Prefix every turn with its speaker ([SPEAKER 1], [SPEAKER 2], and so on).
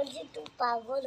[SPEAKER 1] amor tu pavor.